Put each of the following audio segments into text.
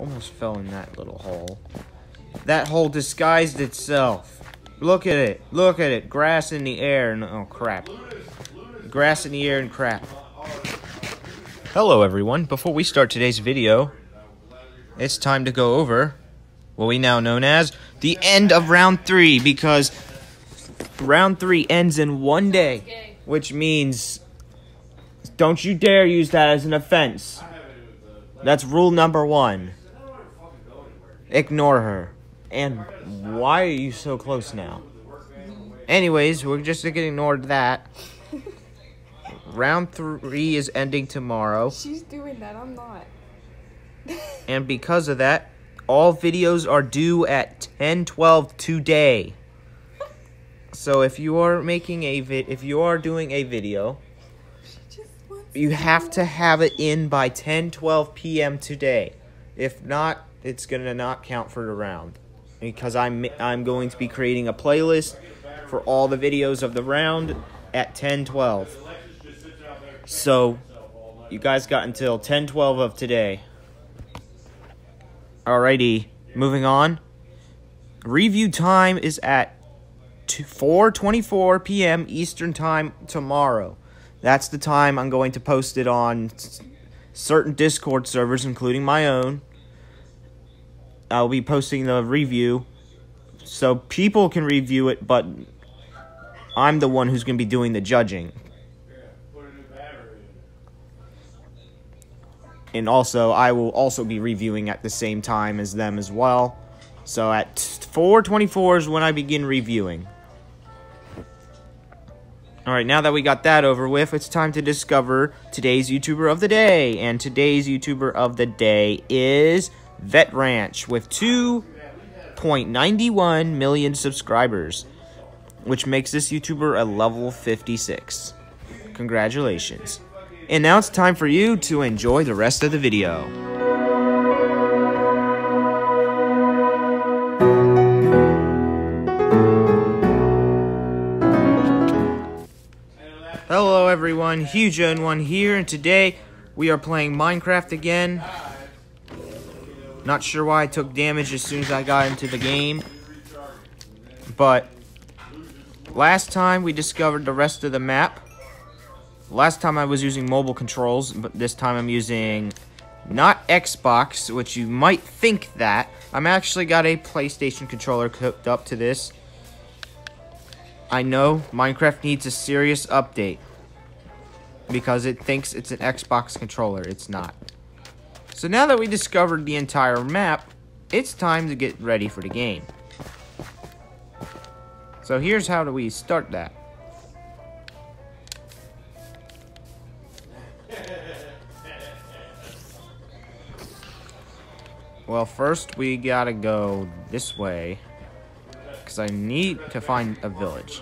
almost fell in that little hole. That hole disguised itself. Look at it. Look at it. Grass in the air. And, oh, crap. Grass in the air and crap. Hello, everyone. Before we start today's video, it's time to go over what we now known as the end of round three because round three ends in one day, which means don't you dare use that as an offense. That's rule number one. Ignore her. And why are you so close now? Anyways, we're just gonna ignore that. Round three is ending tomorrow. She's doing that. I'm not. And because of that, all videos are due at 10:12 today. So if you are making a vid, if you are doing a video, you have to have it in by 10:12 p.m. today. If not, it's going to not count for the round. Because I'm I'm going to be creating a playlist for all the videos of the round at 10:12. So, you guys got until 10:12 of today. Alrighty, moving on. Review time is at 4:24 p.m. Eastern Time tomorrow. That's the time I'm going to post it on certain Discord servers, including my own. I'll be posting the review so people can review it, but I'm the one who's going to be doing the judging. And also, I will also be reviewing at the same time as them as well. So at 4:24 is when I begin reviewing. All right, now that we got that over with, it's time to discover today's YouTuber of the day. And today's YouTuber of the day is Vet Ranch with 2.91 million subscribers, which makes this YouTuber a level 56. Congratulations. And now it's time for you to enjoy the rest of the video. Hello everyone, Huge One here, and today we are playing Minecraft again. Not sure why I took damage as soon as I got into the game, but last time we discovered the rest of the map. Last time I was using mobile controls, but this time I'm using not Xbox, which you might think that. I'm actually got a PlayStation controller hooked up to this. I know Minecraft needs a serious update because it thinks it's an Xbox controller. It's not. So now that we discovered the entire map, it's time to get ready for the game. So here's how do we start that. Well, first we gotta go this way. Because I need to find a village.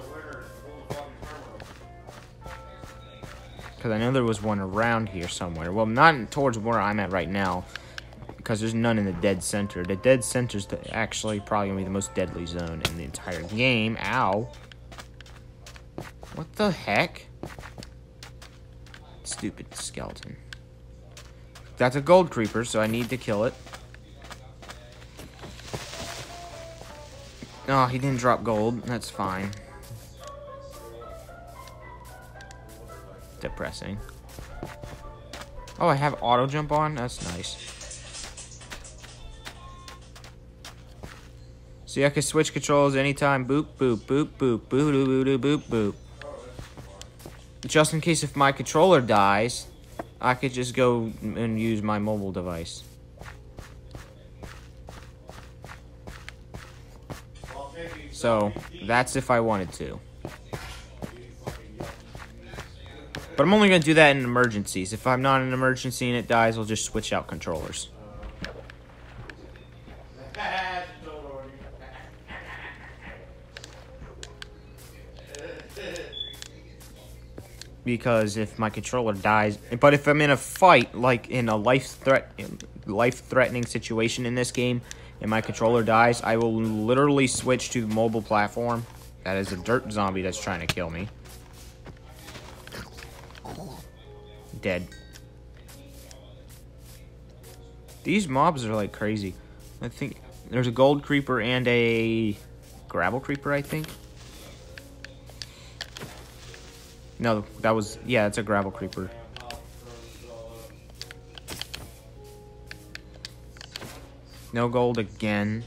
Because I know there was one around here somewhere. Well, not towards where I'm at right now. Because there's none in the dead center. The dead center's the, actually probably going to be the most deadly zone in the entire game. Ow. What the heck? Stupid skeleton. That's a gold creeper, so I need to kill it. Oh, he didn't drop gold. That's fine. Depressing. Oh, I have auto jump on? That's nice. See, I can switch controls anytime. Boop, boop, boop, boop, boop, boop, boop, boop, boop. Just in case if my controller dies, I could just go and use my mobile device. So, that's if I wanted to. But I'm only going to do that in emergencies. If I'm not in an emergency and it dies, I'll just switch out controllers. Because if my controller dies, but if I'm in a fight, like in a life threat, life-threatening situation in this game, and my controller dies, I will literally switch to the mobile platform. That is a dirt zombie that's trying to kill me. Dead. These mobs are like crazy. I think there's a gold creeper and a gravel creeper, I think. No, that was, yeah, it's a gravel creeper. No gold again.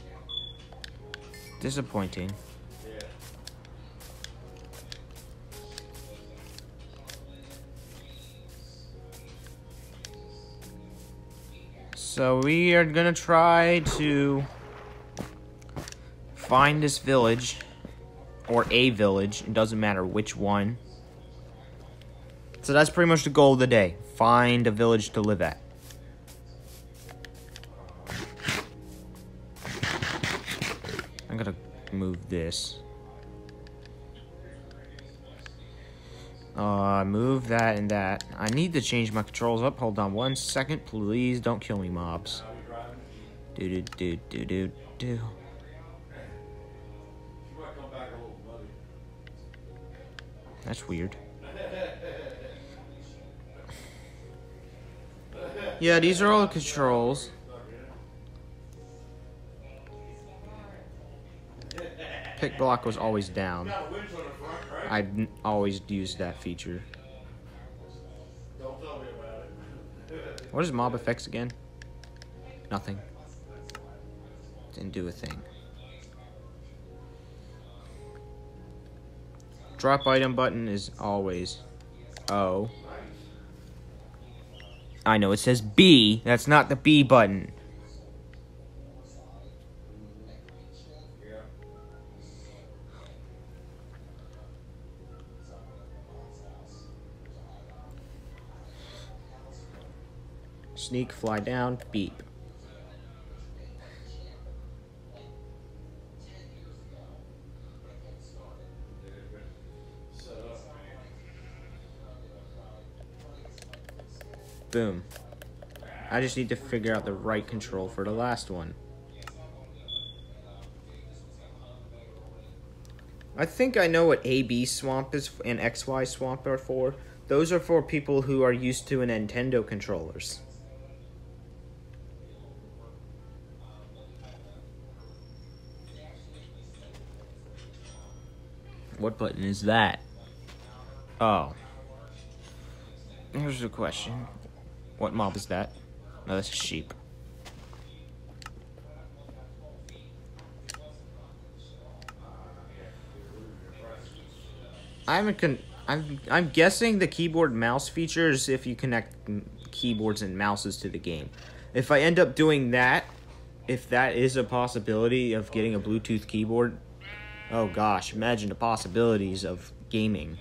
Disappointing. So we are gonna try to find this village or a village. It doesn't matter which one. So that's pretty much the goal of the day. Find a village to live at. I'm gonna move this. Uh, move that and that. I need to change my controls up. Hold on one second. Please don't kill me, mobs. Do do do do do do. That's weird. Yeah, these are all the controls. Pick block was always down. I always used that feature. What is mob effects again? Nothing. Didn't do a thing. Drop item button is always O. I know it says B. That's not the B button. Sneak, fly down, beep. Boom. I just need to figure out the right control for the last one. I think I know what AB swamp is and XY swamp are for. Those are for people who are used to Nintendo controllers. What button is that? Oh. Here's the question. What mob is that? No, that's a sheep. I'm a con- I'm I'm guessing the keyboard mouse features if you connect keyboards and mouses to the game. If I end up doing that, if that is a possibility of getting a Bluetooth keyboard, oh gosh, imagine the possibilities of gaming.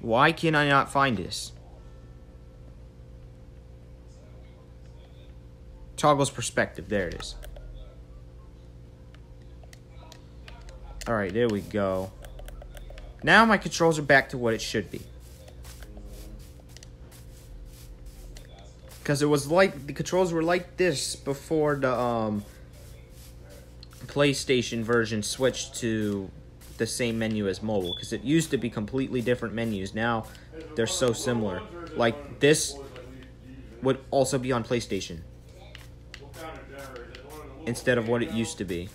Why can I not find this? Toggles perspective. There it is. Alright, there we go. Now my controls are back to what it should be. Because it was like, the controls were like this before the um, PlayStation version switched to the same menu as mobile. Because it used to be completely different menus. Now they're so similar. Like this would also be on PlayStation instead of what it used to be.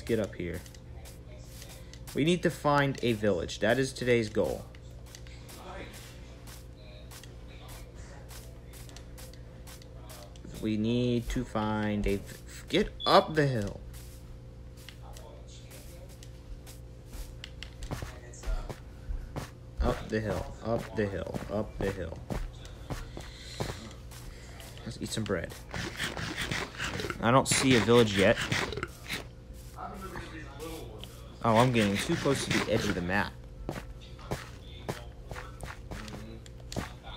Let's get up here. We need to find a village. That is today's goal. We need to find a... Get up the hill. Up the hill, up the hill, up the hill. Let's eat some bread. I don't see a village yet. Oh, I'm getting too close to the edge of the map.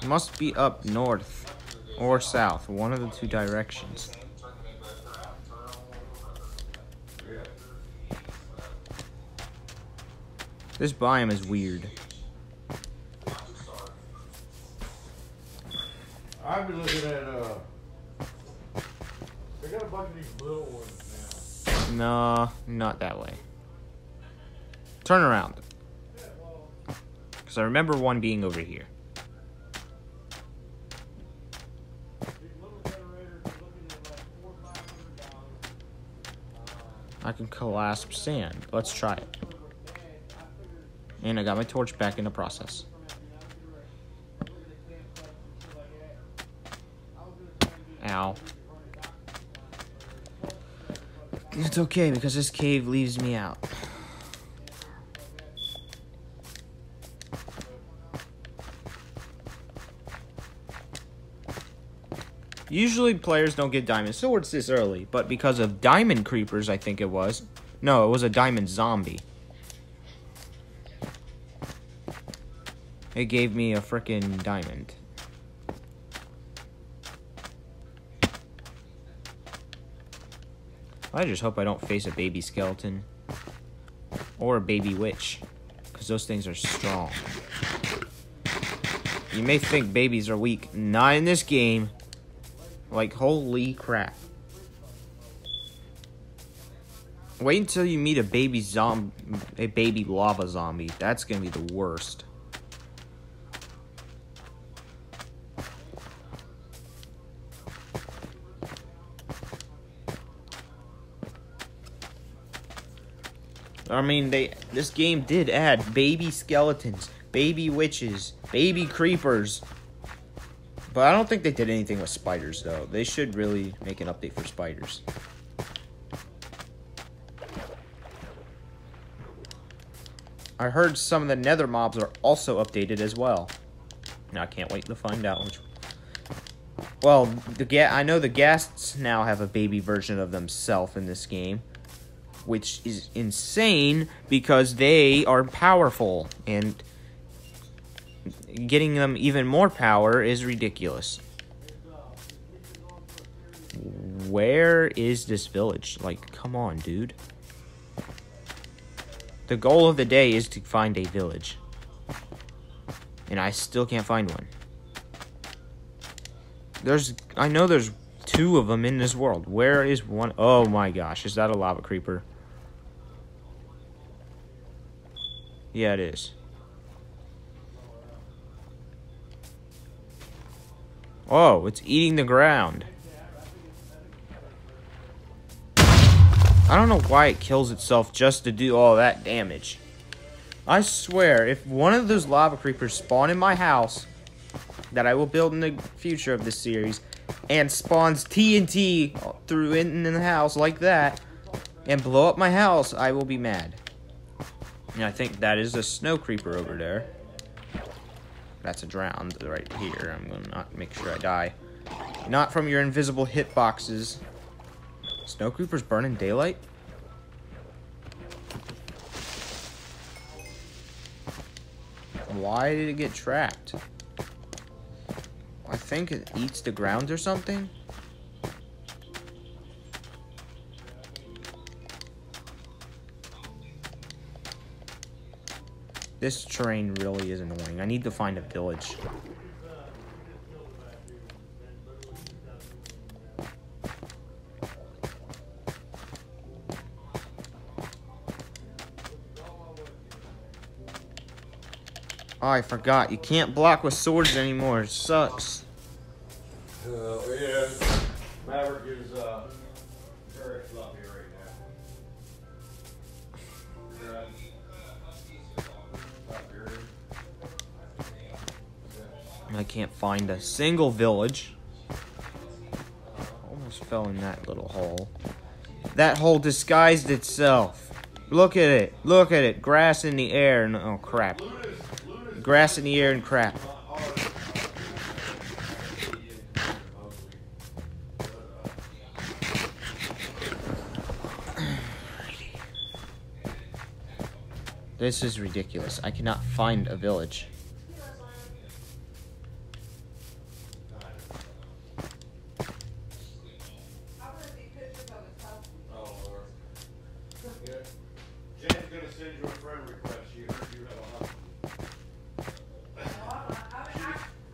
Must be up north or south, one of the two directions. This biome is weird. I've been looking at uh They got a bunch of these little ones No, not that way. Turn around. Because I remember one being over here. I can clasp sand. Let's try it. And I got my torch back in the process. Ow. It's okay because this cave leaves me out. Usually players don't get diamond swords this early, but because of diamond creepers, I think it was. No, it was a diamond zombie. It gave me a freaking diamond. I just hope I don't face a baby skeleton. Or a baby witch. Because those things are strong. You may think babies are weak. Not in this game. Like, holy crap. Wait until you meet a baby zom a baby lava zombie. That's gonna be the worst. I mean, they this game did add baby skeletons, baby witches, baby creepers. But I don't think they did anything with spiders though. They should really make an update for spiders. I heard some of the nether mobs are also updated as well. Now I can't wait to find out which Well, the ga- I know the ghasts now have a baby version of themselves in this game which is insane because they are powerful and getting them even more power is ridiculous. Where is this village? Like, come on, dude. The goal of the day is to find a village. And I still can't find one. There's, I know there's two of them in this world. Where is one? Oh my gosh, is that a lava creeper? Yeah, it is. Oh, it's eating the ground. I don't know why it kills itself just to do all that damage. I swear, if one of those lava creepers spawn in my house that I will build in the future of this series and spawns TNT through in, in the house like that and blow up my house, I will be mad. And I think that is a snow creeper over there. That's a drowned right here. I'm gonna not make sure I die. Not from your invisible hitboxes. Snow creepers burn in daylight? Why did it get trapped? I think it eats the ground or something? This terrain really is annoying. I need to find a village. Oh, I forgot. You can't block with swords anymore. It sucks. Find a single village. Almost fell in that little hole. That hole disguised itself. Look at it. Look at it. Grass in the air. and Oh, crap. Grass in the air and crap. This is ridiculous. I cannot find a village. Oh, Lord. Yeah. Jen's gonna send you a friend request. She heard you have a husky.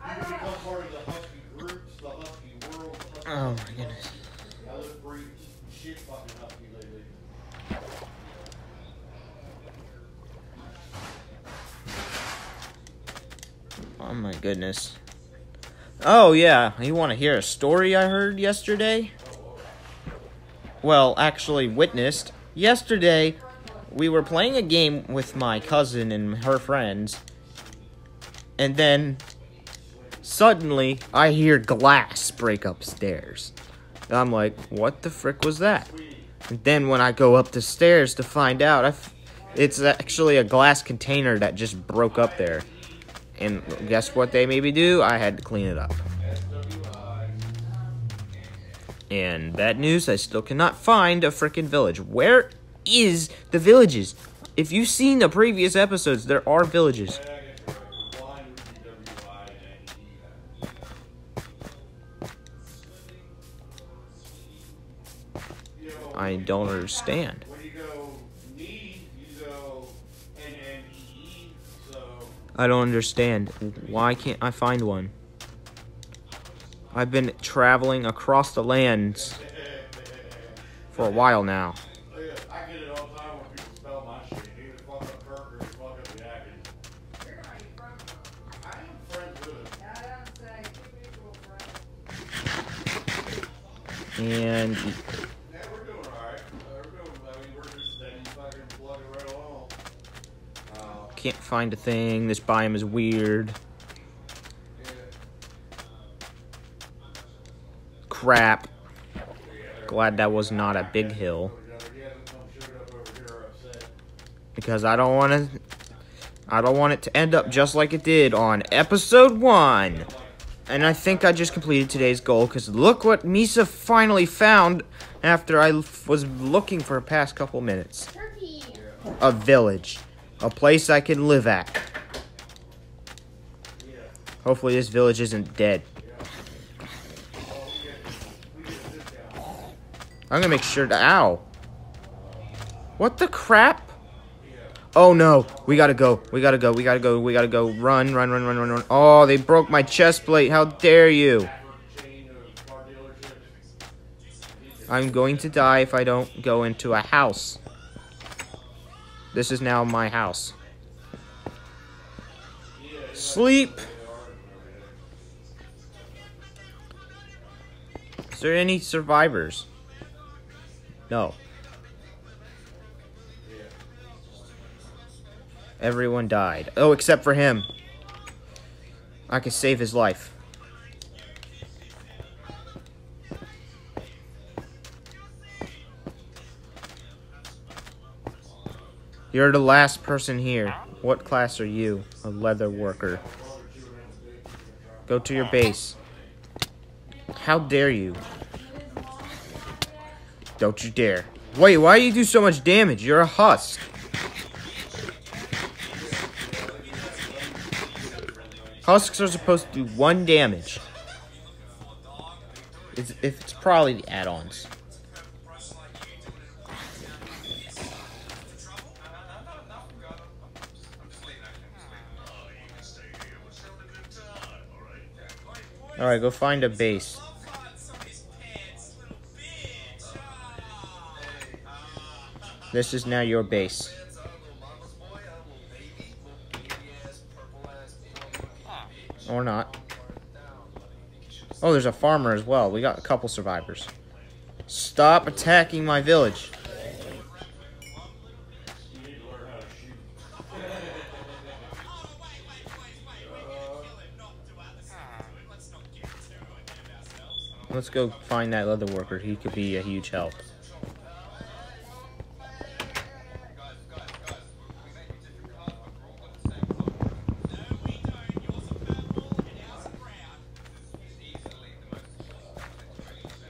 You can become part of the husky groups, the husky world. the husky Oh my goodness. I shit fucking you lately. Oh my goodness. Oh yeah, you want to hear a story I heard yesterday? Well, actually witnessed. Yesterday, we were playing a game with my cousin and her friends. And then suddenly I hear glass break upstairs. I'm like, "What the frick was that?" And then when I go up the stairs to find out, it's actually a glass container that just broke up there. And guess what they made me do? I had to clean it up. And bad news, I still cannot find a freaking village. Where is the villages? If you've seen the previous episodes, there are villages. I don't understand. I don't understand. Why can't I find one? I've been traveling across the lands for a while now. Oh, yeah, I get it all the time when people spell my shit. You either fuck up Kirk or you fuck up the Atkins. I am friends with him. And Yeah, we're doing alright. Uh, we're doing, I mean, we're just steady fucking plugging right along. Uh, can't find a thing. This biome is weird. Crap. Glad that was not a big hill. He hasn't come showed up over here upset. because I don't want to I don't want it to end up just like it did on episode 1. And I think I just completed today's goal cuz look what Misa finally found after I was looking for the past couple minutes. Turkey. A village, a place I can live at. Hopefully this village isn't dead. I'm to make sure to ow. What the crap? Oh no, we gotta go. We gotta go. We gotta go. We gotta go. Run, run, run, run, run, run. Oh, they broke my chest plate. How dare you? I'm going to die if I don't go into a house. This is now my house. Sleep. Is there any survivors? No. Everyone died. Oh, except for him. I could save his life. You're the last person here. What class are you? A leather worker. Go to your base. How dare you? Don't you dare. Wait, why do you do so much damage? You're a husk. Husks are supposed to do one damage. It's, if it's probably the add-ons. Alright, go find a base. This is now your base. Or not. Oh, there's a farmer as well. We got a couple survivors. Stop attacking my village. Let's go find that leather worker. He could be a huge help.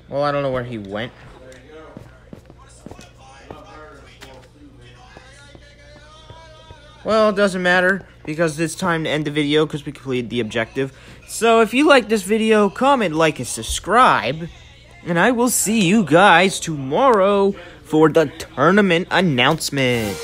Well, I don't know where he went. Well, it doesn't matter because it's time to end the video because we completed the objective. So if you like this video, comment, like, and subscribe. And I will see you guys tomorrow for the tournament announcement.